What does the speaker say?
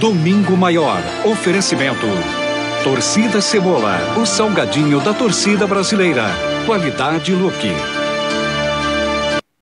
Domingo Maior. Oferecimento. Torcida Cebola, o salgadinho da torcida brasileira. Qualidade Look.